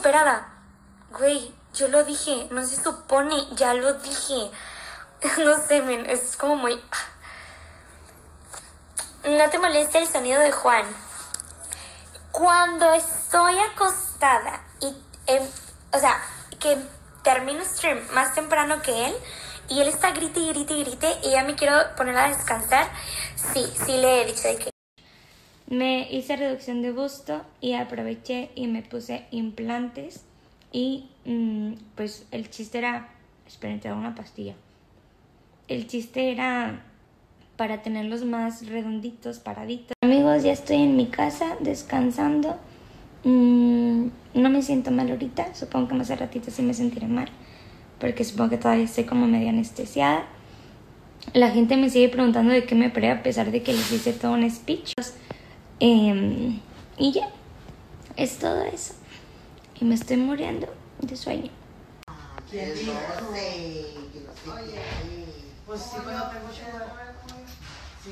¿qué eres operada? Güey, yo lo dije, no se supone, ya lo dije. No sé, men, es como muy... No te molesta el sonido de Juan. Cuando estoy acostada y, em, o sea, que termino stream más temprano que él y él está grite y grite y grite y ya me quiero poner a descansar, sí, sí le he dicho de que... Me hice reducción de busto y aproveché y me puse implantes y mm, pues el chiste era... Esperen, te una pastilla. El chiste era para tenerlos más redonditos, paraditos. Amigos, ya estoy en mi casa descansando. Mm, no me siento mal ahorita, supongo que más a ratito sí me sentiré mal, porque supongo que todavía estoy como medio anestesiada. La gente me sigue preguntando de qué me operé a pesar de que les hice todo un speech. Em, y ya, es todo eso. Y me estoy muriendo de sueño. ¿Quién dijo? Oye, pues sí, bueno, tengo Sí,